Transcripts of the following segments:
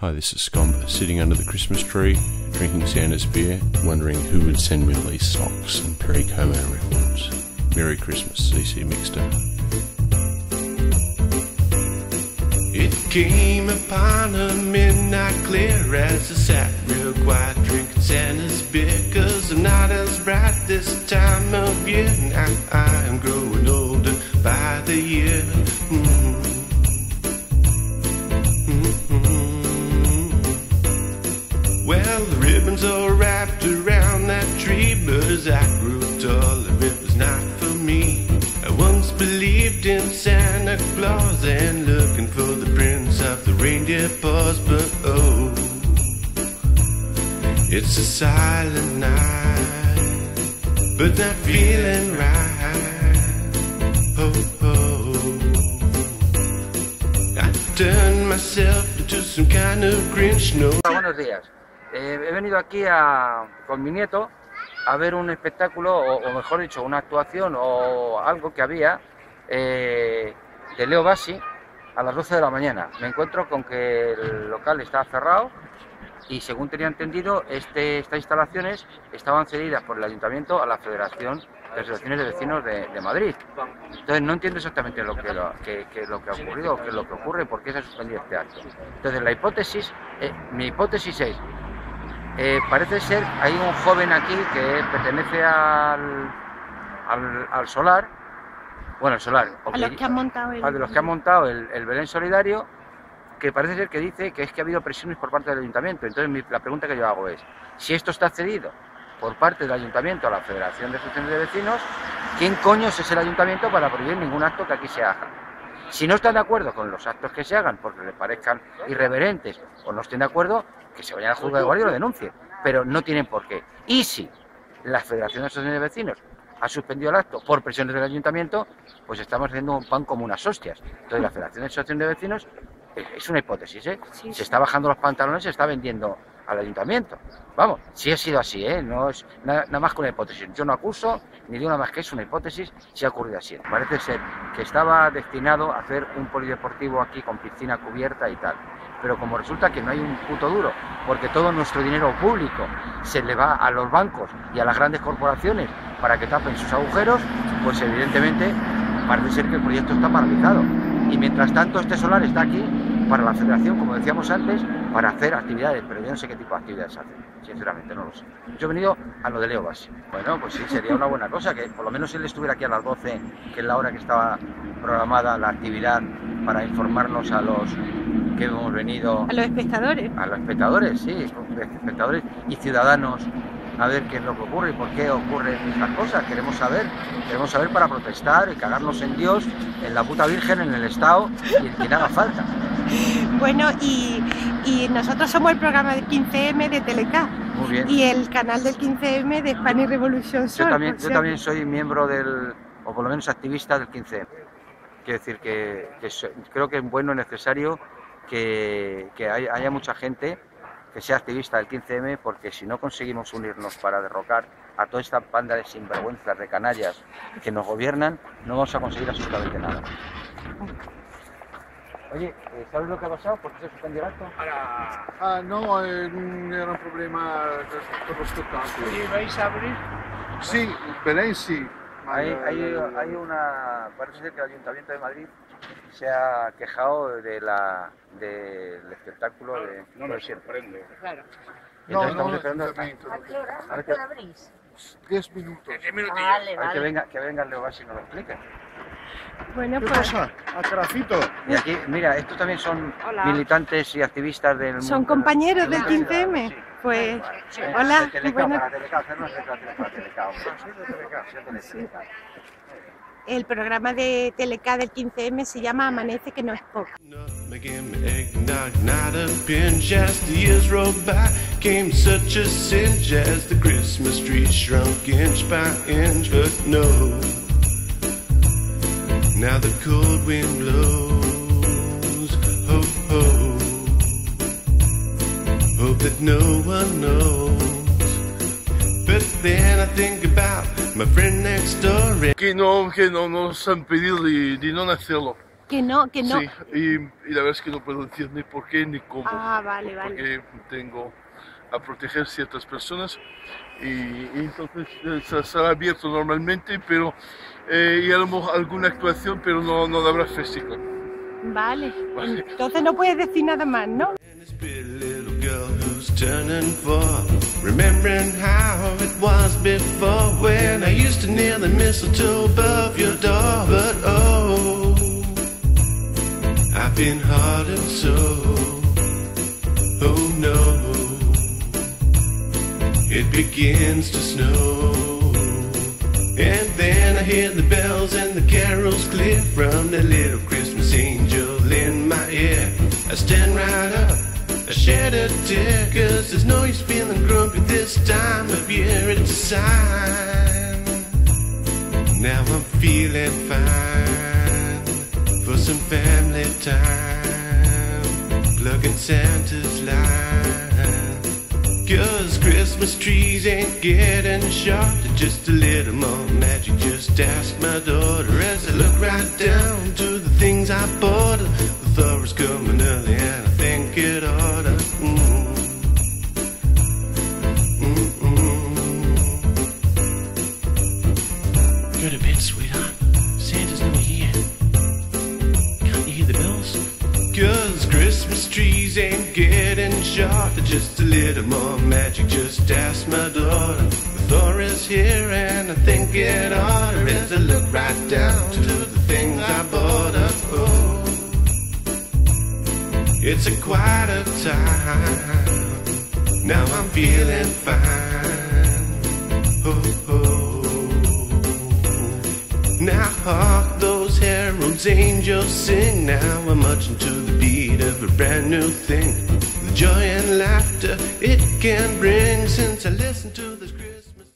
Hi, this is Scomber, sitting under the Christmas tree, drinking Santa's beer, wondering who would send me these socks and Perry Como records. Merry Christmas, CC Mixter. It came upon a midnight clear as I sat real quiet drinking Santa's beer Cause I'm not as bright this time of year Now I am growing it's a silent night, but not feeling right. Oh, oh, I turned myself into some kind of Grinch. No. Buenos días. Eh, he venido aquí a, con mi nieto a ver un espectáculo, o, o, mejor dicho, una actuación o algo que había eh, de Leo Bassi a las 12 de la mañana. Me encuentro con que el local está cerrado y según tenía entendido, este, estas instalaciones estaban cedidas por el ayuntamiento a la Federación de Asociaciones de Vecinos de, Madrid. Entonces no entiendo exactamente lo que, lo, que, lo que ha ocurrido, qué es lo que ocurre, por qué se ha suspendido este acto. Entonces la hipótesis, eh, mi hipótesis es eh, parece ser, hay un joven aquí que pertenece al, al Solar, bueno, el Solar, a los que han montado el, a los que han montado el, el, Belén Solidario, que parece ser que dice que es que ha habido presiones por parte del Ayuntamiento. Entonces mi, la pregunta que yo hago es, si esto está cedido por parte del Ayuntamiento a la Federación de Asociaciones de Vecinos, ¿quién coño es el Ayuntamiento para prohibir ningún acto que aquí se haga? Si no están de acuerdo con los actos que se hagan porque les parezcan irreverentes o no estén de acuerdo, que se vayan al juzgado de guardia y lo denuncien, pero no tienen por qué. Y si la Federación de Asociaciones de Vecinos ha suspendido el acto por presiones del ayuntamiento, pues estamos haciendo un pan como unas hostias. Entonces la Federación de Asociaciones de Vecinos es una hipótesis, ¿eh? Sí. Se está bajando los pantalones, se está vendiendo al ayuntamiento. Vamos, si ha sido así, ¿eh? No es nada, nada, más que una hipótesis. Yo no acuso ni digo nada más que es una hipótesis si ha ocurrido así. Parece ser que estaba destinado a hacer un polideportivo aquí con piscina cubierta y tal. Pero como resulta que no hay un puto duro, porque todo nuestro dinero público se le va a los bancos y a las grandes corporaciones para que tapen sus agujeros, pues evidentemente parece ser que el proyecto está paralizado. Y mientras tanto este solar está aquí para la federación, como decíamos antes, para hacer actividades, pero yo no sé qué tipo de actividades hacen, sinceramente no lo sé. Yo he venido a lo de Leo Bassi. Bueno, pues sí, sería una buena cosa que por lo menos él estuviera aquí a las 12, que es la hora que estaba programada la actividad para informarnos a los que hemos venido... A los espectadores. A los espectadores, sí, espectadores y ciudadanos a ver qué es lo que ocurre y por qué ocurren estas cosas. Queremos saber, queremos saber para protestar y cagarnos en Dios, en la puta Virgen, en el Estado y en quien haga falta. Bueno, y, y nosotros somos el programa del 15M de Teleca. Muy bien. Y el canal del 15M de Spanish Revolution Soul. Yo también, yo también soy miembro del, o por lo menos activista del 15M. Quiero decir que, que creo que es bueno y necesario que, que haya, haya mucha gente que sea activista del 15M, porque si no conseguimos unirnos para derrocar a toda esta banda de sinvergüenzas, de canallas que nos gobiernan, no vamos a conseguir absolutamente nada. Oye, ¿sabes lo que ha pasado? ¿Por qué se suspendió el acto? Ah, no, eh, era un problema con los espectáculos. ¿Y vais a abrir? Sí, Belén sí. Hay, hay, hay una... Parece ser que el Ayuntamiento de Madrid se ha quejado de la, del espectáculo de... No me sorprende. Claro. No, no, estamos esperando no, no, ¿A qué hora? Ahora ¿A que- qué hora abrís? 10 minutos. En 10 minutillos. Vale, a ver que vale. venga, que venga Leo Bassi y nos lo explique. Bueno, ¿Qué pues pasa? ¿A Carafito? Y aquí, mira, estos también son Hola. militantes y activistas del son mundo- compañeros del Sí. 15M. Pues, Sí, hola, Telecao. Sí, Telecao. el programa de Teleca del 15M se llama Amanece que no es poco. Now the cold wind blows. Ho ho, hope that no one knows. But then I think about my friend next door. Che, no, che non, non sanno pedido di, di non hacerlo. Que no, que no. Sí, y, y la verdad es que no puedo decir ni por qué ni cómo. Ah, vale, vale. Porque tengo a proteger ciertas personas y, y entonces eh, se- será abierto normalmente, pero eh, y a lo mejor alguna actuación, pero no, no habrá festival. Vale. Vale. Entonces no puedes decir nada más, ¿no? And this pretty little girl who's turning four, remembering how it was before when I used to nail the mistletoe above your door. But oh, I've been hard and so, oh no, it begins to snow. And then I hear the bells and the carols clear from the little Christmas angel in my ear. I stand right up, I shed a tear, cause there's no use feeling grumpy this time of year. It's a sign. Now I'm feeling fine for some family time. Plugging Santa's line. Cause Christmas trees ain't getting shorter. Just a little more magic. Just ask my daughter as I look right down to the things I bought. her. The thaw is coming early and I think it. Mm. Mm-mm. Go to bed, sweetheart. Santa's here. Can't you hear the bells? Cause Christmas trees ain't getting. Just a little more magic. Just ask my daughter. The door is here and I think it oughta as I look right down to the things I bought her. Oh, it's a quieter time. Now I'm feeling fine. Oh, oh. Now hark those heralds angels sing. Now I'm marching to the beat of a brand new thing. Joy and laughter it can bring since I listen to this Christmas.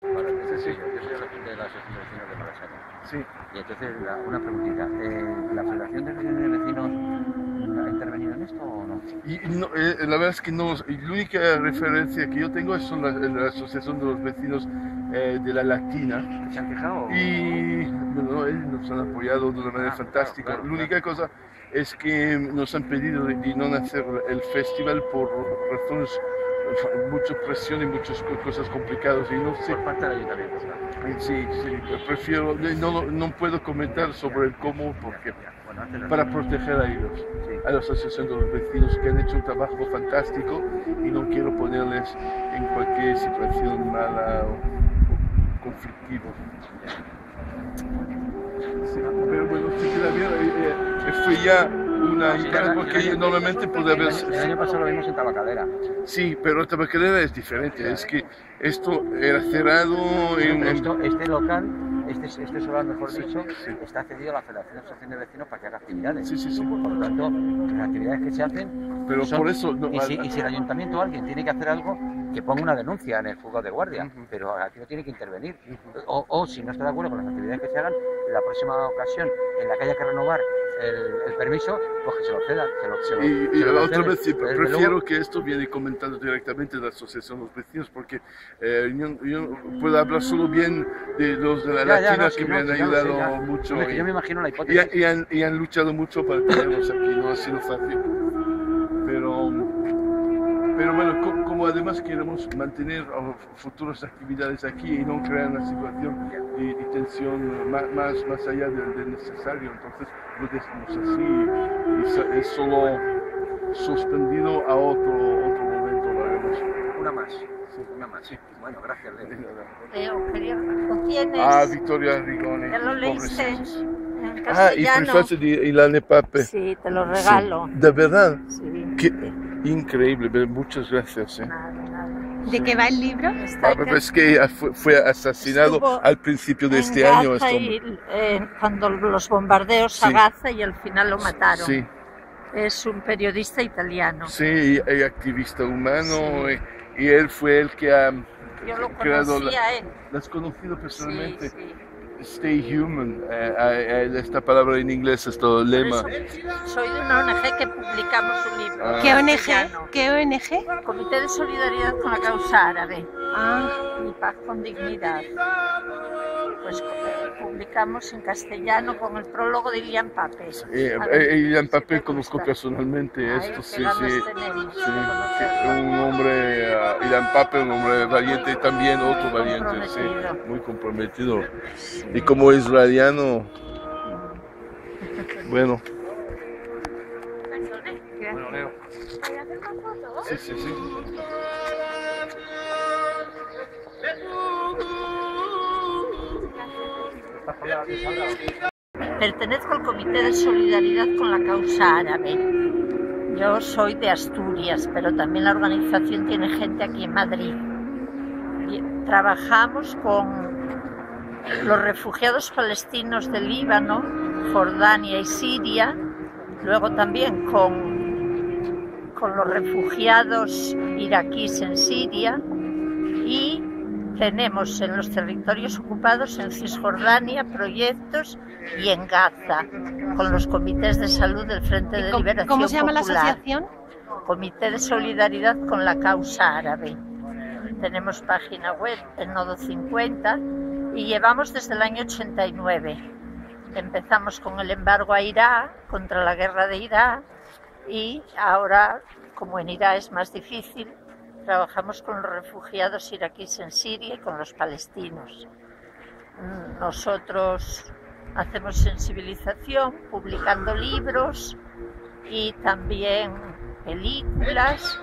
Sí, sí, yo soy de la Asociación de Vecinos de Malasaña. Sí. Y entonces, la- una preguntita. eh, ¿La Federación de Asociaciones de Vecinos ha intervenido en esto o no? Y no, eh, la verdad es que no, y la única referencia que yo tengo es la, la Asociación de los Vecinos eh, de la Latina. ¿Se han quejado? Y bueno, ellos nos han apoyado de una manera Ah, fantástica. claro, claro, la única cosa es que nos han pedido de, de no hacer el festival por razones, mucha presión y muchas co- cosas complicadas. Y no sé, Por parte del ayuntamiento, claro. sí, sí, prefiero, no, no puedo comentar sobre el cómo porque para proteger a ellos a la Asociación de los Vecinos que han hecho un trabajo fantástico y no quiero ponerles en cualquier situación mala o conflictiva. Sí, pero bueno, sí que la vi, eh, eh, fue ya una Sí, el- porque el año- normalmente puede haber... El año pasado lo vimos en Tabacalera. Sí, pero tabacalera es diferente, es que esto era cerrado en... en- Esto- este local, este, este solar, mejor dicho, está cedido a la Federación de Asociaciones de Vecinos para que haga actividades. Sí, sí, sí. Por lo tanto, las actividades que se hacen. Pero son- por eso... no, y, si, y si el ayuntamiento o alguien tiene que hacer algo, que ponga una denuncia en el juzgado de guardia, pero aquí no tiene que intervenir. O, o si no está de acuerdo con las actividades que se hagan, la próxima ocasión en la que haya que renovar el, el permiso, pues que se lo ceda. Se lo, se lo- Y, y se lo la otra vez sí, Desde prefiero luego- que esto viene comentado directamente de la Asociación de los Vecinos porque eh, yo, yo puedo hablar solo bien de los de la Ya, ya, Latina no, que me no, han no, ayudado ya. mucho que y, yo me imagino la y hipótesis. han- y han, y han luchado mucho para tenernos aquí, no ha sido fácil. Pero, pero bueno, co- como además queremos mantener oh, futuras actividades aquí y no crear una situación de, de tensión más, más, más allá del, del necesario, entonces lo dejamos así y so- es solo suspendido a otro, otro momento lo haremos. Una más. Una más. Bueno, gracias, Leo. Leo, quería- ¿Lo tienes? Ah, Victoria Rigoni. ¿Ya lo leíste? En Ah, y prefacio de Ilane Pape. Sí, te lo regalo. Sí, de verdad, Sí. qué increíble, pero muchas gracias. eh. Nada, nada. ¿De qué va el libro? Está Ah, que fue, fue asesinado Estuvo al principio de este año. Este y, eh, cuando los bombardeos a Sí. Gaza y al final lo mataron. Sí, Es un periodista italiano. sí, y, y activista humano, y, y él fue el que ha Yo lo creado la- a él. ¿Lo has conocido Sí, personalmente? sí. Stay human, eh, eh, esta palabra en inglés, esto Por lema. soy de una ONG que publicamos un libro. Ah. ¿Qué ONG? ¿Qué ONG? Comité de Solidaridad con la Causa Árabe. Ah, y Paz con Dignidad. Pues publicamos en castellano con el prólogo de Ilian Papes. Eh, eh, Papel conozco personalmente, esto sí, sí. Sí, un hombre, ah, Ilan Pape, un hombre valiente y también otro valiente, sí, muy comprometido. Y como israeliano, bueno, sí, sí, sí. Pertenezco al Comité de Solidaridad con la Causa Árabe. Yo soy de Asturias, pero también la organización tiene gente aquí en Madrid. Trabajamos con los refugiados palestinos del Líbano, Jordania y Siria, luego también con, con los refugiados iraquíes en Siria y tenemos en los territorios ocupados en Cisjordania proyectos y en Gaza con los comités de salud del Frente de ¿cómo, Liberación cómo se llama la Popular. asociación? Comité de Solidaridad con la Causa Árabe. Tenemos página web en Nodo 50 y llevamos desde el año 89. Empezamos con el embargo a Irak, contra la guerra de Irak, y ahora, como en Irak es más difícil, trabajamos con los refugiados iraquíes en Siria y con los palestinos. Nosotros hacemos sensibilización publicando libros y también películas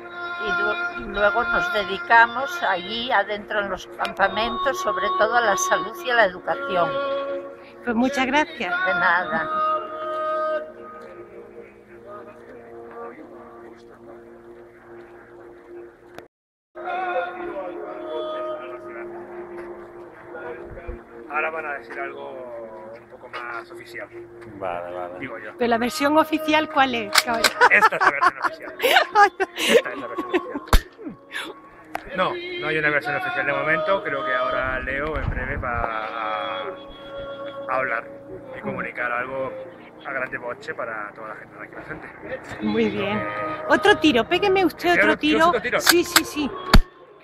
y du- luego nos dedicamos allí adentro en los campamentos sobre todo a la salud y a la educación. Pues muchas gracias. De nada. Ahora van a decir algo un poco más oficial, Vale, vale. digo yo. Pero la versión oficial, ¿cuál es? Esta es la versión oficial. Esta es la versión oficial. No, no hay una versión oficial de momento. Creo que ahora Leo en breve va a, hablar y comunicar algo a grande voce para toda la gente de aquí presente. Muy bien. Eh, Otro tiro, pégueme usted ¿Quieres otro otro- tiro. quieres otro tiro? Sí, sí, sí.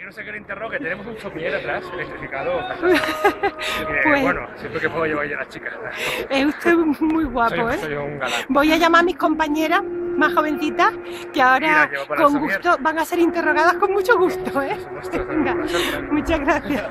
No sé qué le interrogue, tenemos un soplier atrás, electrificado. Pues- Bueno, siempre que puedo llevar yo a las chicas. Es usted muy guapo, soy, ¿eh? soy un galán. Voy a llamar a mis compañeras más jovencitas que ahora con gusto van a ser interrogadas con mucho gusto, ¿eh? Venga, muchas. Gracias.